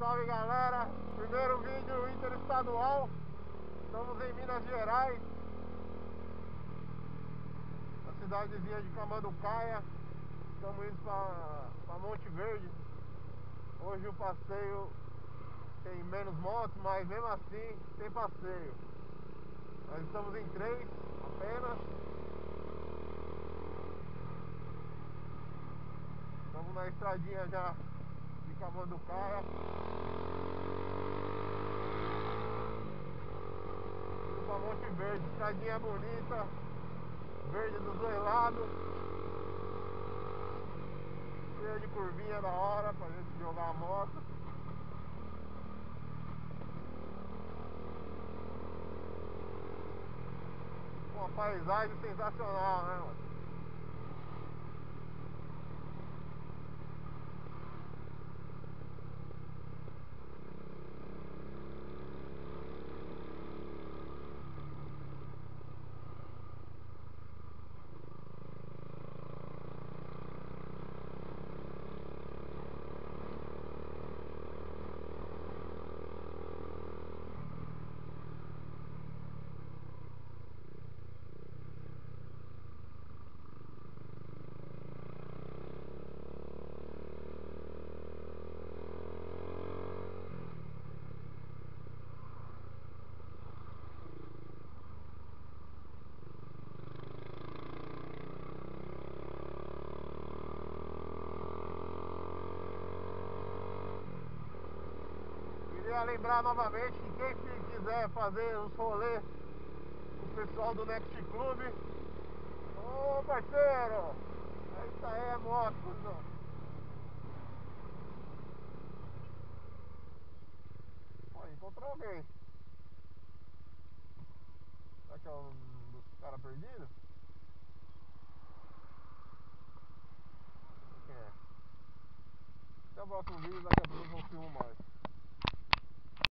salve galera! Primeiro vídeo interestadual. Estamos em Minas Gerais. Na cidadezinha de Camanducaia. Estamos indo para Monte Verde. Hoje o passeio tem menos motos, mas mesmo assim tem passeio. Nós estamos em três apenas. Estamos na estradinha já de Camanducaia. Indo pra Monte Verde, estradinha bonita, verde dos dois lados. Cheia de curvinha da hora pra gente jogar a moto. Uma paisagem sensacional, né, mano? Queria lembrar novamente que quem quiser fazer os rolês o pessoal do Next Club Ô parceiro Isso aí é moto. Pô, encontrou alguém Será que é um dos caras perdidos? É? Até o próximo vídeo, daqui a pouco eu filmo mais